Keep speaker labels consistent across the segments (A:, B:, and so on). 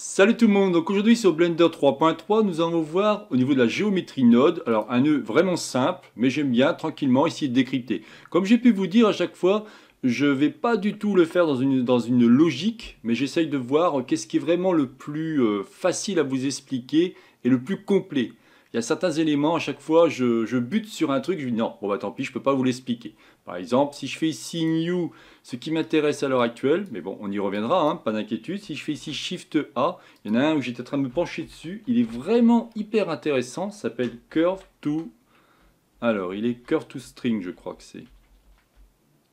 A: Salut tout le monde, donc aujourd'hui sur Blender 3.3 nous allons voir au niveau de la géométrie node, alors un nœud vraiment simple mais j'aime bien tranquillement essayer de décrypter. Comme j'ai pu vous dire à chaque fois, je ne vais pas du tout le faire dans une, dans une logique mais j'essaye de voir qu'est-ce qui est vraiment le plus euh, facile à vous expliquer et le plus complet. Il y a certains éléments, à chaque fois, je, bute sur un truc, je dis non, bon bah tant pis, je ne peux pas vous l'expliquer. Par exemple, si je fais ici New, ce qui m'intéresse à l'heure actuelle, mais bon, on y reviendra, hein, pas d'inquiétude. Si je fais ici Shift A, il y en a un où j'étais en train de me pencher dessus, il est vraiment hyper intéressant, s'appelle Curve to... Alors, il est Curve to String, je crois que c'est.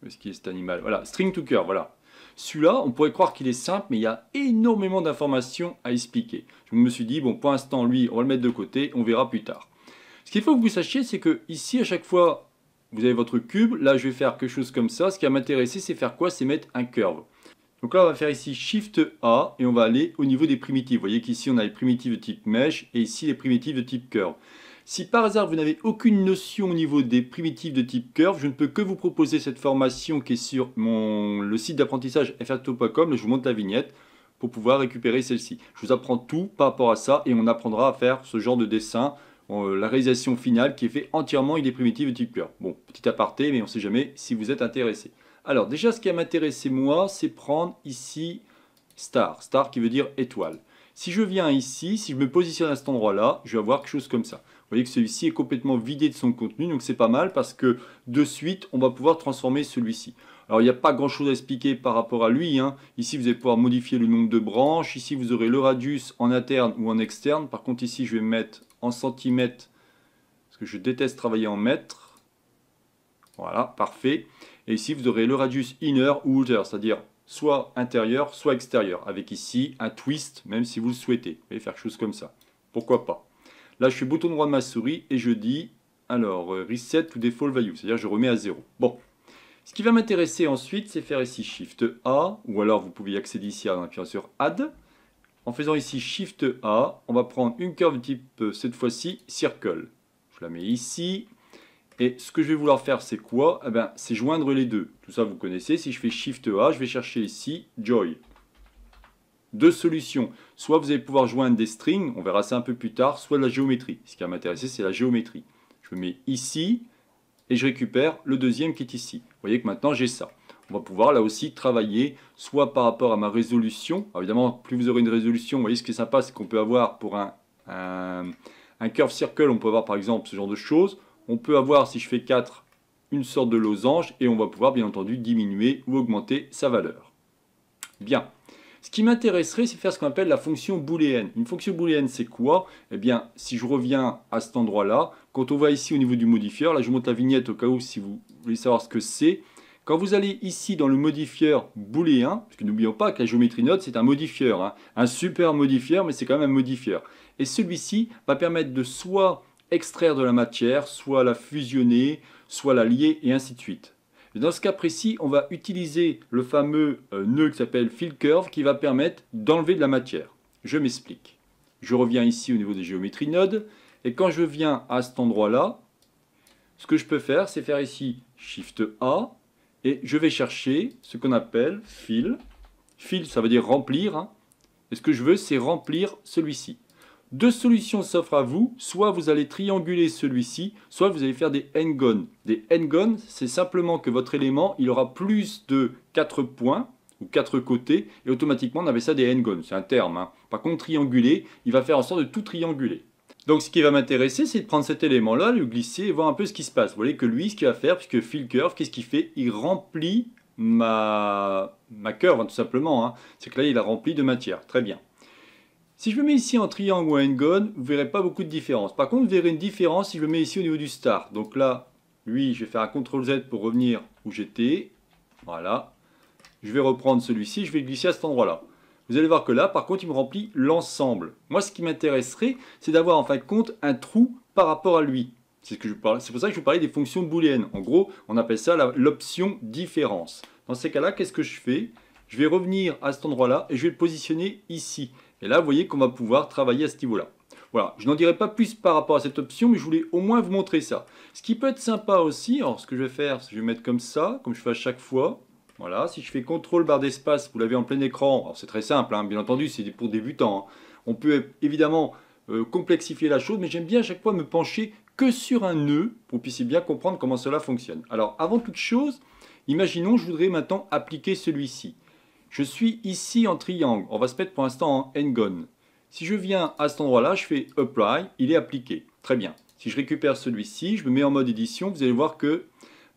A: Est-ce qu'il est cet animal? Voilà, String to Curve, voilà. Celui-là, on pourrait croire qu'il est simple, mais il y a énormément d'informations à expliquer. Je me suis dit, bon, pour l'instant, lui, on va le mettre de côté, on verra plus tard. Ce qu'il faut que vous sachiez, c'est que ici, à chaque fois, vous avez votre cube. Là, je vais faire quelque chose comme ça. Ce qui va m'intéresser, c'est faire quoi? C'est mettre un curve. Donc là, on va faire ici Shift A et on va aller au niveau des primitives. Vous voyez qu'ici, on a les primitives de type mesh et ici, les primitives de type curve. Si par hasard vous n'avez aucune notion au niveau des primitives de type curve, je ne peux que vous proposer cette formation qui est sur le site d'apprentissage frto.com, je vous montre la vignette pour pouvoir récupérer celle-ci. Je vous apprends tout par rapport à ça et on apprendra à faire ce genre de dessin, euh, la réalisation finale qui est fait entièrement avec des primitives de type curve. Bon, petit aparté, mais on ne sait jamais si vous êtes intéressé. Alors déjà, ce qui va m'intéresser moi, c'est prendre ici star, star qui veut dire étoile. Si je viens ici, si je me positionne à cet endroit-là, je vais avoir quelque chose comme ça. Vous voyez que celui-ci est complètement vidé de son contenu, donc c'est pas mal parce que de suite, on va pouvoir transformer celui-ci. Alors il n'y a pas grand-chose à expliquer par rapport à lui. Hein. Ici, vous allez pouvoir modifier le nombre de branches. Ici, vous aurez le radius en interne ou en externe. Par contre, ici, je vais mettre en centimètres, parce que je déteste travailler en mètres. Voilà, parfait. Et ici, vous aurez le radius inner ou outer, c'est-à-dire soit intérieur, soit extérieur, avec ici un twist, même si vous le souhaitez. Vous pouvez faire quelque chose comme ça. Pourquoi pas Là, je fais bouton droit de ma souris et je dis, alors, euh, reset to default value, c'est-à-dire je remets à 0. Bon. Ce qui va m'intéresser ensuite, c'est faire ici Shift A, ou alors vous pouvez accéder ici en appuyant sur Add. En faisant ici Shift A, on va prendre une curve type, euh, cette fois-ci, Circle. Je la mets ici, et ce que je vais vouloir faire, c'est quoi? Eh ben, C'est joindre les deux. Tout ça, vous connaissez. Si je fais Shift A, je vais chercher ici Joy. Deux solutions. Soit vous allez pouvoir joindre des strings, on verra ça un peu plus tard, soit de la géométrie. Ce qui va m'intéresser, c'est la géométrie. Je me mets ici, et je récupère le deuxième qui est ici. Vous voyez que maintenant, j'ai ça. On va pouvoir là aussi travailler soit par rapport à ma résolution. évidemment, plus vous aurez une résolution, vous voyez ce qui est sympa, c'est qu'on peut avoir pour un, un, un curve circle, on peut avoir par exemple ce genre de choses on peut avoir, si je fais 4, une sorte de losange et on va pouvoir bien entendu diminuer ou augmenter sa valeur. Bien. Ce qui m'intéresserait, c'est faire ce qu'on appelle la fonction booléenne. Une fonction booléenne, c'est quoi? Eh bien, si je reviens à cet endroit-là, quand on va ici au niveau du modifieur, là je monte la vignette au cas où si vous voulez savoir ce que c'est, quand vous allez ici dans le modifieur booléen, parce que n'oublions pas que la géométrie node c'est un modifieur, hein, un super modifieur, mais c'est quand même un modifieur. Et celui-ci va permettre de soit extraire de la matière, soit la fusionner, soit la lier, et ainsi de suite. Dans ce cas précis, on va utiliser le fameux euh, nœud qui s'appelle fill curve qui va permettre d'enlever de la matière. Je m'explique. Je reviens ici au niveau des géométries nodes, et quand je viens à cet endroit-là, ce que je peux faire, c'est faire ici Shift A, et je vais chercher ce qu'on appelle fill. Fill, ça veut dire remplir. Hein. Et ce que je veux, c'est remplir celui-ci. Deux solutions s'offrent à vous, soit vous allez trianguler celui-ci, soit vous allez faire des n-gons. Des n-gons, c'est simplement que votre élément, il aura plus de 4 points, ou 4 côtés, et automatiquement on avait ça des n-gons, c'est un terme. Hein. Par contre, trianguler, il va faire en sorte de tout trianguler. Donc ce qui va m'intéresser, c'est de prendre cet élément-là, le glisser et voir un peu ce qui se passe. Vous voyez que lui, ce qu'il va faire, puisque fill curve, qu'est-ce qu'il fait? Il remplit ma, ma curve, hein, tout simplement. Hein. C'est que là, il a rempli de matière. Très bien. Si je me mets ici en triangle ou en n-gon, vous ne verrez pas beaucoup de différence. Par contre, vous verrez une différence si je me mets ici au niveau du star. Donc là, lui, je vais faire un CTRL Z pour revenir où j'étais. Voilà. Je vais reprendre celui-ci, je vais le glisser à cet endroit-là. Vous allez voir que là, par contre, il me remplit l'ensemble. Moi, ce qui m'intéresserait, c'est d'avoir en fin de compte un trou par rapport à lui. C'est ce pour ça que je vous parlais des fonctions booléennes. En gros, on appelle ça l'option différence. Dans ces cas-là, qu'est-ce que je fais? Je vais revenir à cet endroit-là et je vais le positionner ici. Et là, vous voyez qu'on va pouvoir travailler à ce niveau-là. Voilà, je n'en dirai pas plus par rapport à cette option, mais je voulais au moins vous montrer ça. Ce qui peut être sympa aussi, alors ce que je vais faire, c'est que je vais mettre comme ça, comme je fais à chaque fois. Voilà, si je fais CTRL barre d'espace, vous l'avez en plein écran. Alors c'est très simple, hein, bien entendu, c'est pour débutants. Hein. On peut évidemment euh, complexifier la chose, mais j'aime bien à chaque fois me pencher que sur un nœud pour que vous puissiez bien comprendre comment cela fonctionne. Alors avant toute chose, imaginons je voudrais maintenant appliquer celui-ci. Je suis ici en triangle, on va se mettre pour l'instant en n-gon. Si je viens à cet endroit-là, je fais Apply, il est appliqué. Très bien. Si je récupère celui-ci, je me mets en mode édition, vous allez voir que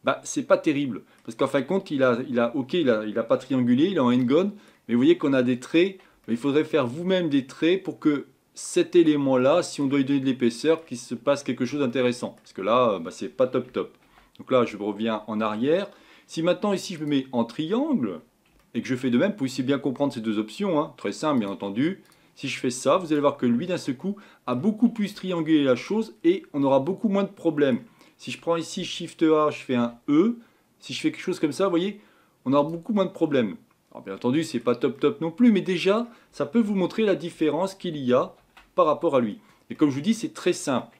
A: bah, c'est pas terrible. Parce qu'en fin de compte, il a, il ok, il a, pas triangulé, il est en n-gon, mais vous voyez qu'on a des traits. il faudrait faire vous-même des traits pour que cet élément-là, si on doit lui donner de l'épaisseur, qu'il se passe quelque chose d'intéressant. Parce que là, bah, c'est pas top top. Donc là, je reviens en arrière. Si maintenant ici je me mets en triangle, et que je fais de même, vous pouvez bien comprendre ces deux options, hein. très simple bien entendu. Si je fais ça, vous allez voir que lui d'un seul coup a beaucoup plus triangulé la chose et on aura beaucoup moins de problèmes. Si je prends ici Shift A, je fais un E. Si je fais quelque chose comme ça, vous voyez, on aura beaucoup moins de problèmes. Alors bien entendu, c'est pas top top non plus, mais déjà, ça peut vous montrer la différence qu'il y a par rapport à lui. Et comme je vous dis, c'est très simple.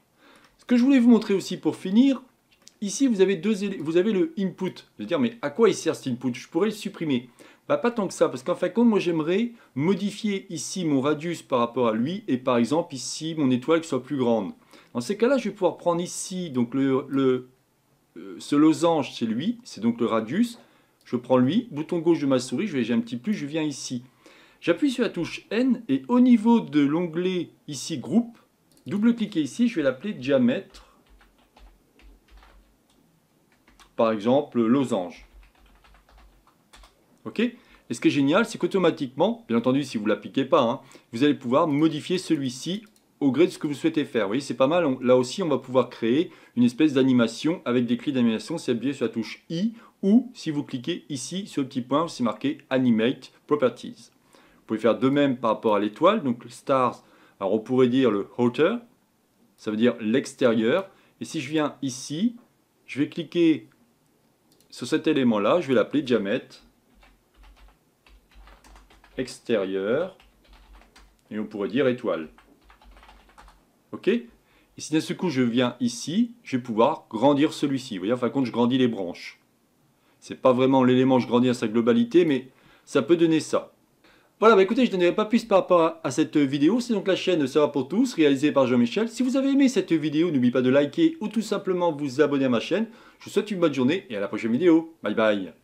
A: Ce que je voulais vous montrer aussi pour finir, ici vous avez, deux, vous avez le input. Je veux dire, mais à quoi il sert cet input? Je pourrais le supprimer. Bah, pas tant que ça, parce qu'en fin de compte, moi j'aimerais modifier ici mon radius par rapport à lui, et par exemple ici mon étoile qui soit plus grande. Dans ces cas-là, je vais pouvoir prendre ici donc le, euh, ce losange, c'est lui, c'est donc le radius. Je prends lui, bouton gauche de ma souris, je vais j'ai un petit plus, je viens ici. J'appuie sur la touche N et au niveau de l'onglet ici groupe, double-cliquez ici, je vais l'appeler diamètre. Par exemple, losange. OK Et ce qui est génial, c'est qu'automatiquement, bien entendu, si vous ne l'appliquez pas, hein, vous allez pouvoir modifier celui-ci au gré de ce que vous souhaitez faire. Vous voyez, c'est pas mal. là aussi, on va pouvoir créer une espèce d'animation avec des clés d'animation. C'est appuyé sur la touche I ou si vous cliquez ici sur le petit point, c'est marqué Animate Properties pouvez faire de même par rapport à l'étoile. Donc stars, alors on pourrait dire le outer, ça veut dire l'extérieur. Et si je viens ici, je vais cliquer sur cet élément-là, je vais l'appeler diamètre extérieur. Et on pourrait dire étoile. OK? Et si d'un seul coup je viens ici, je vais pouvoir grandir celui-ci. Vous voyez, en fin je grandis les branches. C'est pas vraiment l'élément je grandis à sa globalité, mais ça peut donner ça. Voilà, bah écoutez, je ne pas plus par rapport à cette vidéo. C'est donc la chaîne Ça va pour tous, réalisée par Jean-Michel. Si vous avez aimé cette vidéo, n'oubliez pas de liker ou tout simplement vous abonner à ma chaîne. Je vous souhaite une bonne journée et à la prochaine vidéo. Bye bye